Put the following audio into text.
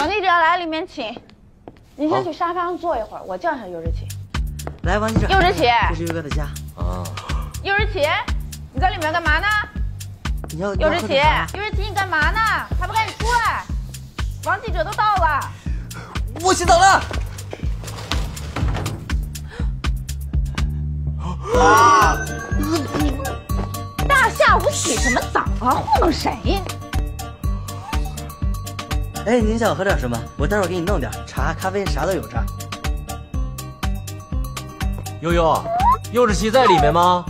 王记者来里面请，你先去沙发上坐一会儿，我叫一下尤志奇。来，王记者，尤志奇，这是优哥的家。啊，尤志奇，你在里面干嘛呢？你要尤志奇，尤志奇，你干嘛呢？还不赶紧出来！王记者都到了。我洗澡了。啊大下午洗什么澡啊？糊弄谁呀？哎，您想喝点什么？我待会儿给你弄点茶、咖啡，啥都有这儿。悠悠，幼稚期在里面吗？